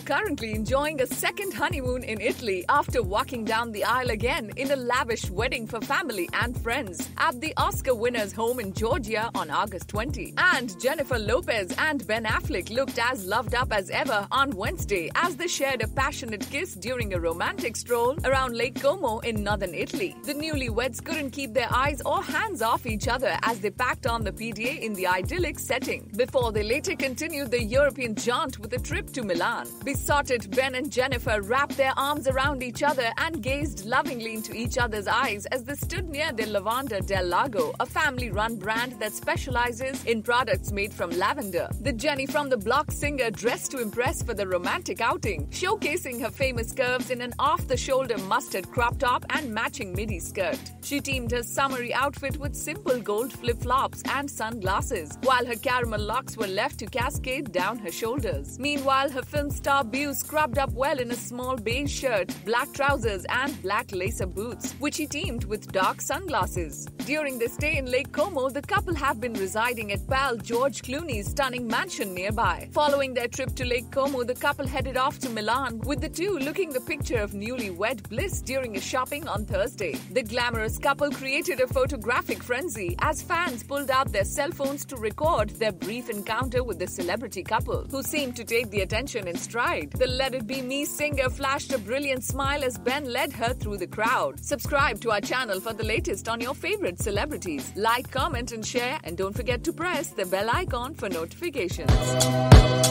currently enjoying a second honeymoon in Italy after walking down the aisle again in a lavish wedding for family and friends at the Oscar winner's home in Georgia on August 20. And Jennifer Lopez and Ben Affleck looked as loved up as ever on Wednesday as they shared a passionate kiss during a romantic stroll around Lake Como in northern Italy. The newlyweds couldn't keep their eyes or hands off each other as they packed on the PDA in the idyllic setting before they later continued the European jaunt with a trip to Milan. Besotted Ben and Jennifer wrapped their arms around each other and gazed lovingly into each other's eyes as they stood near the Lavanda del Lago, a family run brand that specializes in products made from lavender. The Jenny from the Block singer dressed to impress for the romantic outing, showcasing her famous curves in an off the shoulder mustard crop top and matching midi skirt. She teamed her summery outfit with simple gold flip flops and sunglasses, while her caramel locks were left to cascade down her shoulders. Meanwhile, her film star Beau scrubbed up well in a small beige shirt, black trousers, and black lacer boots, which he teamed with dark sunglasses. During their stay in Lake Como, the couple have been residing at pal George Clooney's stunning mansion nearby. Following their trip to Lake Como, the couple headed off to Milan, with the two looking the picture of newlywed bliss during a shopping on Thursday. The glamorous couple created a photographic frenzy as fans pulled out their cell phones to record their brief encounter with the celebrity couple, who seemed to take the attention in stride. The Let It Be Me singer flashed a brilliant smile as Ben led her through the crowd. Subscribe to our channel for the latest on your favorite celebrities. Like, comment, and share, and don't forget to press the bell icon for notifications.